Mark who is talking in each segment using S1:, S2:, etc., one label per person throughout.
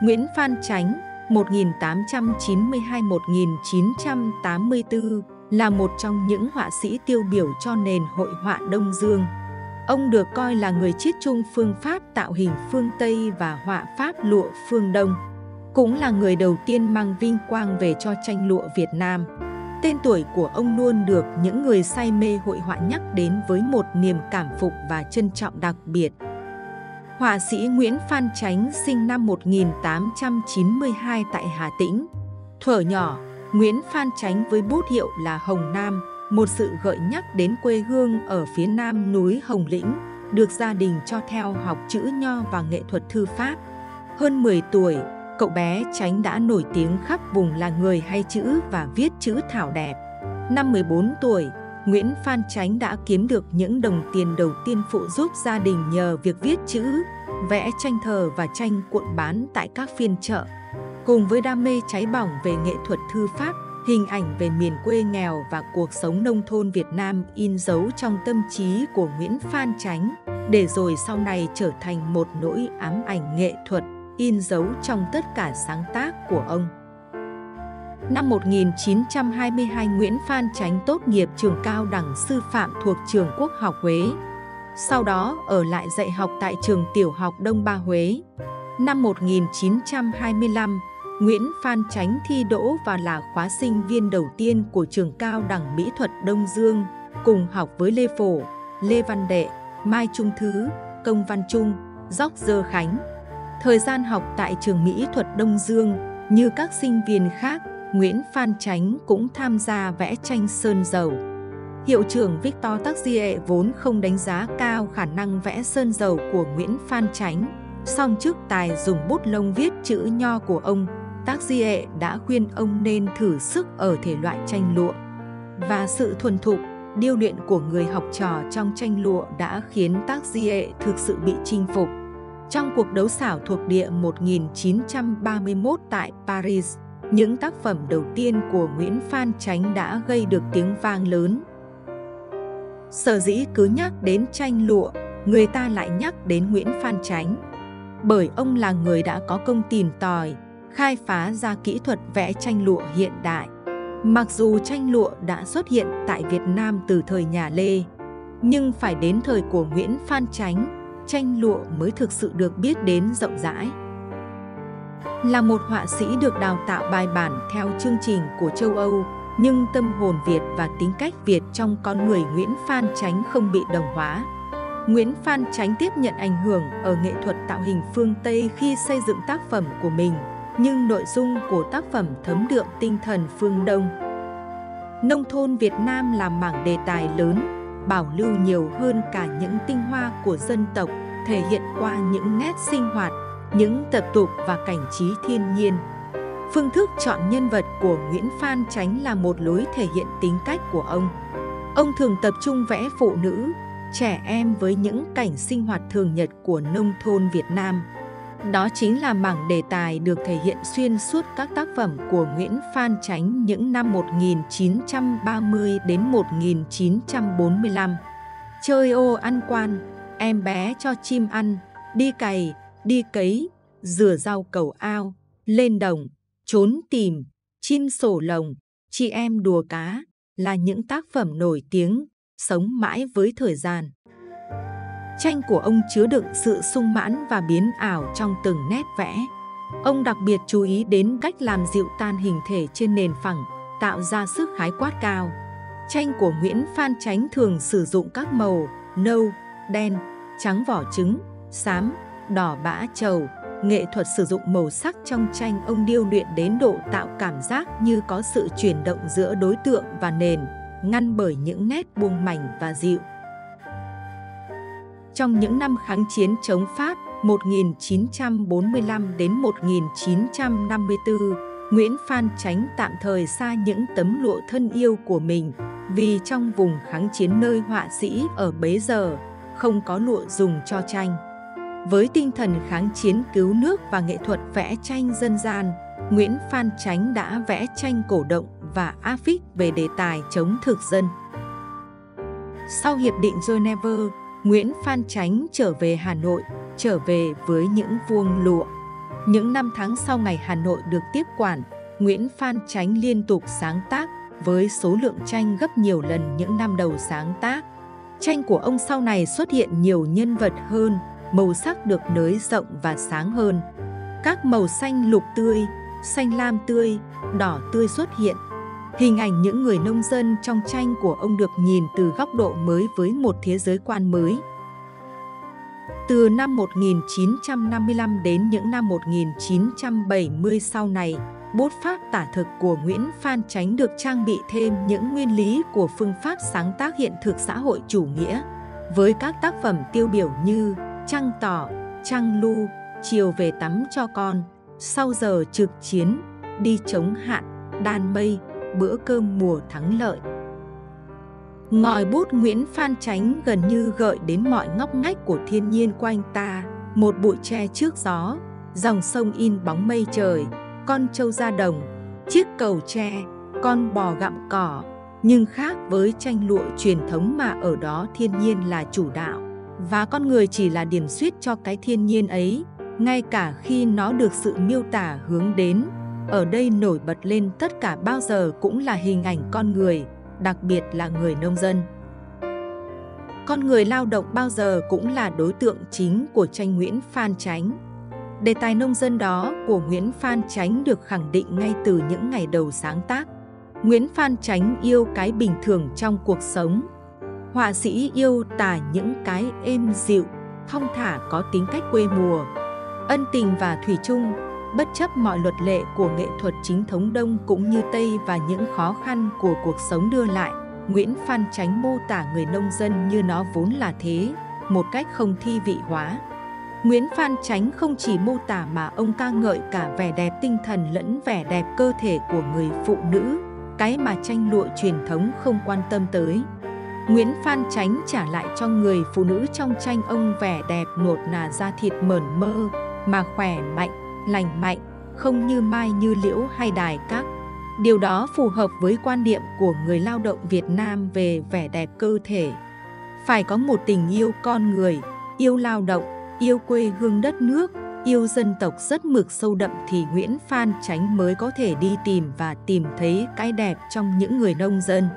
S1: Nguyễn Phan Chánh 1892-1984 là một trong những họa sĩ tiêu biểu cho nền hội họa Đông Dương. Ông được coi là người chiết chung phương pháp tạo hình phương Tây và họa pháp lụa phương Đông. Cũng là người đầu tiên mang vinh quang về cho tranh lụa Việt Nam. Tên tuổi của ông luôn được những người say mê hội họa nhắc đến với một niềm cảm phục và trân trọng đặc biệt. Họa sĩ Nguyễn Phan Chánh sinh năm 1892 tại Hà Tĩnh. Thuở nhỏ, Nguyễn Phan Chánh với bút hiệu là Hồng Nam, một sự gợi nhắc đến quê hương ở phía nam núi Hồng Lĩnh, được gia đình cho theo học chữ nho và nghệ thuật thư pháp. Hơn 10 tuổi, cậu bé Chánh đã nổi tiếng khắp vùng là người hay chữ và viết chữ thảo đẹp. Năm 14 tuổi, Nguyễn Phan Chánh đã kiếm được những đồng tiền đầu tiên phụ giúp gia đình nhờ việc viết chữ, vẽ tranh thờ và tranh cuộn bán tại các phiên chợ. Cùng với đam mê cháy bỏng về nghệ thuật thư pháp, hình ảnh về miền quê nghèo và cuộc sống nông thôn Việt Nam in dấu trong tâm trí của Nguyễn Phan Chánh, để rồi sau này trở thành một nỗi ám ảnh nghệ thuật in dấu trong tất cả sáng tác của ông. Năm 1922, Nguyễn Phan Chánh tốt nghiệp trường cao đẳng sư phạm thuộc trường Quốc học Huế. Sau đó ở lại dạy học tại trường tiểu học Đông Ba Huế. Năm 1925, Nguyễn Phan Chánh thi đỗ và là khóa sinh viên đầu tiên của trường cao đẳng mỹ thuật Đông Dương, cùng học với Lê Phổ, Lê Văn Đệ, Mai Trung Thứ, Công Văn Trung, Dóc Dơ Khánh. Thời gian học tại trường mỹ thuật Đông Dương, như các sinh viên khác, Nguyễn Phan Chánh cũng tham gia vẽ tranh sơn dầu. Hiệu trưởng Victor Taxier vốn không đánh giá cao khả năng vẽ sơn dầu của Nguyễn Phan Chánh, song trước tài dùng bút lông viết chữ nho của ông, Taxier đã khuyên ông nên thử sức ở thể loại tranh lụa. Và sự thuần thục, điêu luyện của người học trò trong tranh lụa đã khiến Taxier thực sự bị chinh phục. Trong cuộc đấu xảo thuộc địa 1931 tại Paris, những tác phẩm đầu tiên của Nguyễn Phan Chánh đã gây được tiếng vang lớn. Sở dĩ cứ nhắc đến tranh lụa, người ta lại nhắc đến Nguyễn Phan Chánh. Bởi ông là người đã có công tìm tòi, khai phá ra kỹ thuật vẽ tranh lụa hiện đại. Mặc dù tranh lụa đã xuất hiện tại Việt Nam từ thời nhà Lê, nhưng phải đến thời của Nguyễn Phan Chánh, tranh lụa mới thực sự được biết đến rộng rãi. Là một họa sĩ được đào tạo bài bản theo chương trình của châu Âu, nhưng tâm hồn Việt và tính cách Việt trong con người Nguyễn Phan Chánh không bị đồng hóa. Nguyễn Phan Chánh tiếp nhận ảnh hưởng ở nghệ thuật tạo hình phương Tây khi xây dựng tác phẩm của mình, nhưng nội dung của tác phẩm thấm đượm tinh thần phương Đông. Nông thôn Việt Nam là mảng đề tài lớn, bảo lưu nhiều hơn cả những tinh hoa của dân tộc, thể hiện qua những nét sinh hoạt, những tập tục và cảnh trí thiên nhiên. Phương thức chọn nhân vật của Nguyễn Phan Chánh là một lối thể hiện tính cách của ông. Ông thường tập trung vẽ phụ nữ, trẻ em với những cảnh sinh hoạt thường nhật của nông thôn Việt Nam. Đó chính là mảng đề tài được thể hiện xuyên suốt các tác phẩm của Nguyễn Phan Chánh những năm 1930 đến 1945. Chơi ô ăn quan, em bé cho chim ăn, đi cày, đi cấy, rửa rau cầu ao, lên đồng, trốn tìm, chim sổ lồng, chị em đùa cá là những tác phẩm nổi tiếng, sống mãi với thời gian. Tranh của ông chứa đựng sự sung mãn và biến ảo trong từng nét vẽ. Ông đặc biệt chú ý đến cách làm dịu tan hình thể trên nền phẳng, tạo ra sức khái quát cao. Tranh của Nguyễn Phan Chánh thường sử dụng các màu nâu, đen, trắng vỏ trứng, xám, đỏ bã trầu. Nghệ thuật sử dụng màu sắc trong tranh ông điêu luyện đến độ tạo cảm giác như có sự chuyển động giữa đối tượng và nền, ngăn bởi những nét buông mảnh và dịu. Trong những năm kháng chiến chống Pháp 1945 đến 1954, Nguyễn Phan Chánh tạm thời xa những tấm lụa thân yêu của mình vì trong vùng kháng chiến nơi họa sĩ ở bấy giờ không có lụa dùng cho tranh. Với tinh thần kháng chiến cứu nước và nghệ thuật vẽ tranh dân gian, Nguyễn Phan Chánh đã vẽ tranh cổ động và áp phích về đề tài chống thực dân. Sau Hiệp định Geneva, Nguyễn Phan Chánh trở về Hà Nội, trở về với những vuông lụa. Những năm tháng sau ngày Hà Nội được tiếp quản, Nguyễn Phan Chánh liên tục sáng tác với số lượng tranh gấp nhiều lần những năm đầu sáng tác. Tranh của ông sau này xuất hiện nhiều nhân vật hơn, màu sắc được nới rộng và sáng hơn. Các màu xanh lục tươi, xanh lam tươi, đỏ tươi xuất hiện. Hình ảnh những người nông dân trong tranh của ông được nhìn từ góc độ mới với một thế giới quan mới. Từ năm 1955 đến những năm 1970 sau này, bút pháp tả thực của Nguyễn Phan Chánh được trang bị thêm những nguyên lý của phương pháp sáng tác hiện thực xã hội chủ nghĩa, với các tác phẩm tiêu biểu như Trăng tỏ, Trăng lu, Chiều về tắm cho con, Sau giờ trực chiến, Đi chống hạn, Đan mây, Bữa cơm mùa thắng lợi. Ngòi bút Nguyễn Phan Chánh gần như gợi đến mọi ngóc ngách của thiên nhiên quanh ta, một bụi tre trước gió, dòng sông in bóng mây trời, con trâu ra đồng, chiếc cầu tre, con bò gặm cỏ, nhưng khác với tranh lụa truyền thống mà ở đó thiên nhiên là chủ đạo và con người chỉ là điểm suyết cho cái thiên nhiên ấy, ngay cả khi nó được sự miêu tả hướng đến. Ở đây nổi bật lên tất cả bao giờ cũng là hình ảnh con người, đặc biệt là người nông dân. Con người lao động bao giờ cũng là đối tượng chính của tranh Nguyễn Phan Chánh. Đề tài nông dân đó của Nguyễn Phan Chánh được khẳng định ngay từ những ngày đầu sáng tác. Nguyễn Phan Chánh yêu cái bình thường trong cuộc sống. Họa sĩ yêu tả những cái êm dịu, thong thả có tính cách quê mùa. Ân tình và thủy chung, bất chấp mọi luật lệ của nghệ thuật chính thống Đông cũng như Tây và những khó khăn của cuộc sống đưa lại, Nguyễn Phan Chánh mô tả người nông dân như nó vốn là thế, một cách không thi vị hóa. Nguyễn Phan Chánh không chỉ mô tả mà ông ca ngợi cả vẻ đẹp tinh thần lẫn vẻ đẹp cơ thể của người phụ nữ, cái mà tranh lụa truyền thống không quan tâm tới. Nguyễn Phan Chánh trả lại cho người phụ nữ trong tranh ông vẻ đẹp nột nà da thịt mởn mơ, mà khỏe mạnh, lành mạnh, không như mai như liễu hay đài các. Điều đó phù hợp với quan niệm của người lao động Việt Nam về vẻ đẹp cơ thể. Phải có một tình yêu con người, yêu lao động, yêu quê hương đất nước, yêu dân tộc rất mực sâu đậm thì Nguyễn Phan Chánh mới có thể đi tìm và tìm thấy cái đẹp trong những người nông dân.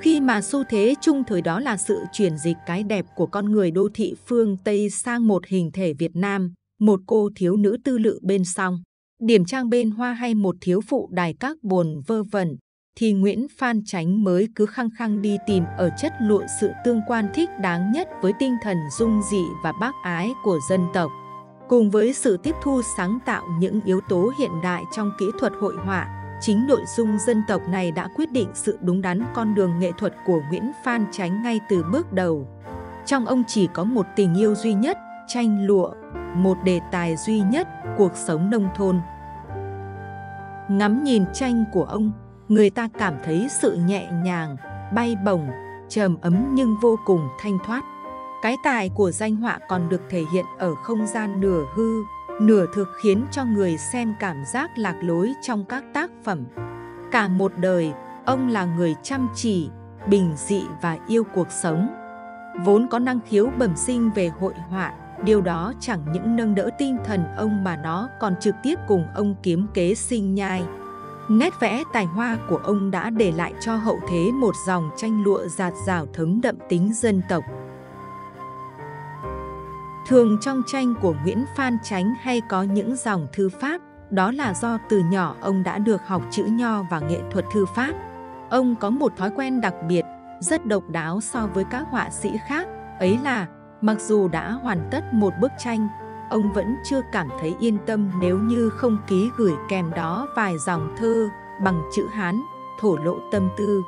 S1: Khi mà xu thế chung thời đó là sự chuyển dịch cái đẹp của con người đô thị phương Tây sang một hình thể Việt Nam, một cô thiếu nữ tư lự bên song, điểm trang bên hoa hay một thiếu phụ đài các buồn vơ vẩn, thì Nguyễn Phan Chánh mới cứ khăng khăng đi tìm ở chất lụa sự tương quan thích đáng nhất với tinh thần dung dị và bác ái của dân tộc. Cùng với sự tiếp thu sáng tạo những yếu tố hiện đại trong kỹ thuật hội họa, chính nội dung dân tộc này đã quyết định sự đúng đắn con đường nghệ thuật của Nguyễn Phan Chánh ngay từ bước đầu. Trong ông chỉ có một tình yêu duy nhất, tranh lụa, một đề tài duy nhất, cuộc sống nông thôn. Ngắm nhìn tranh của ông, người ta cảm thấy sự nhẹ nhàng, bay bổng, trầm ấm nhưng vô cùng thanh thoát. Cái tài của danh họa còn được thể hiện ở không gian nửa hư, nửa thực khiến cho người xem cảm giác lạc lối trong các tác phẩm. Cả một đời, ông là người chăm chỉ, bình dị và yêu cuộc sống. Vốn có năng khiếu bẩm sinh về hội họa, điều đó chẳng những nâng đỡ tinh thần ông mà nó còn trực tiếp cùng ông kiếm kế sinh nhai. Nét vẽ tài hoa của ông đã để lại cho hậu thế một dòng tranh lụa giạt rào thấm đậm tính dân tộc. Thường trong tranh của Nguyễn Phan Chánh hay có những dòng thư pháp, đó là do từ nhỏ ông đã được học chữ nho và nghệ thuật thư pháp. Ông có một thói quen đặc biệt, rất độc đáo so với các họa sĩ khác, ấy là mặc dù đã hoàn tất một bức tranh, ông vẫn chưa cảm thấy yên tâm nếu như không ký gửi kèm đó vài dòng thơ bằng chữ Hán, thổ lộ tâm tư.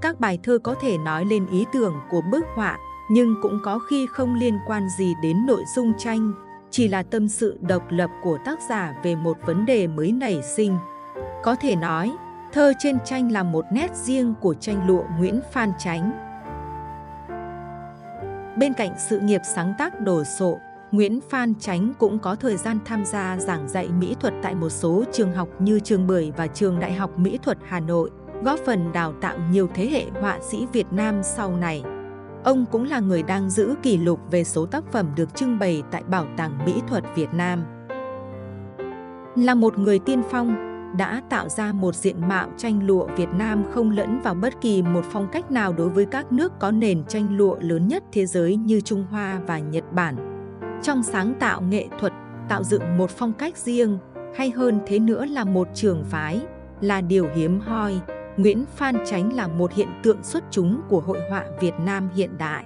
S1: Các bài thơ có thể nói lên ý tưởng của bức họa, nhưng cũng có khi không liên quan gì đến nội dung tranh, chỉ là tâm sự độc lập của tác giả về một vấn đề mới nảy sinh. Có thể nói, thơ trên tranh là một nét riêng của tranh lụa Nguyễn Phan Chánh. Bên cạnh sự nghiệp sáng tác đồ sộ, Nguyễn Phan Chánh cũng có thời gian tham gia giảng dạy mỹ thuật tại một số trường học như trường Bưởi và trường Đại học Mỹ thuật Hà Nội, góp phần đào tạo nhiều thế hệ họa sĩ Việt Nam sau này. Ông cũng là người đang giữ kỷ lục về số tác phẩm được trưng bày tại Bảo tàng Mỹ thuật Việt Nam. Là một người tiên phong, đã tạo ra một diện mạo tranh lụa Việt Nam không lẫn vào bất kỳ một phong cách nào đối với các nước có nền tranh lụa lớn nhất thế giới như Trung Hoa và Nhật Bản. Trong sáng tạo nghệ thuật, tạo dựng một phong cách riêng, hay hơn thế nữa là một trường phái, là điều hiếm hoi. Nguyễn Phan Chánh là một hiện tượng xuất chúng của hội họa Việt Nam hiện đại.